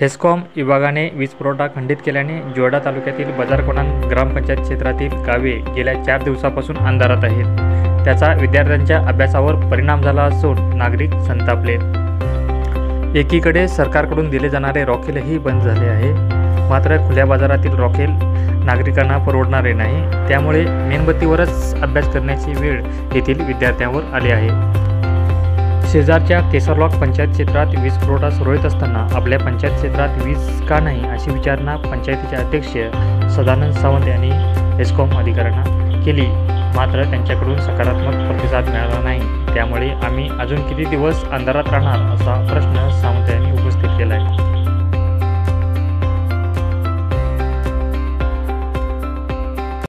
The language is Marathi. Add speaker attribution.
Speaker 1: हेस्कॉम विभागाने वीज पुरवठा खंडित केल्याने जोडा तालुक्यातील बाजारकोंडा ग्रामपंचायत क्षेत्रातील गावे गेल्या चार दिवसापासून अंधारात आहेत. त्याचा विद्यार्थ्यांच्या अभ्यासावर परिणाम झाला असून नागरिक संतापले. एकीकडे सरकारकडून दिले जाणारे रॉकेलही बंद झाले आहे. मात्र खुल्या बाजारातील रॉकेल नागरिकांना परवडणारे नाही. त्यामुळे मेणबत्तीवरच अभ्यास करण्याची वेळ येथील विद्यार्थ्यांवर आली आहे. शेजारच्या केसरलॉक पंचायत क्षेत्रात वीज पुरवठा सुरळीत असताना आपल्या पंचायत क्षेत्रात वीज का नाही अशी विचारणा पंचायतीचे अध्यक्ष सदानंद सावंत यांनी एस्कॉम अधिकाऱ्यांना केली. मात्र त्यांच्याकडून सकारात्मक प्रतिसाद मिळाला नाही. त्यामुळे आम्ही अजून किती दिवस अंधारात राहणार असा प्रश्न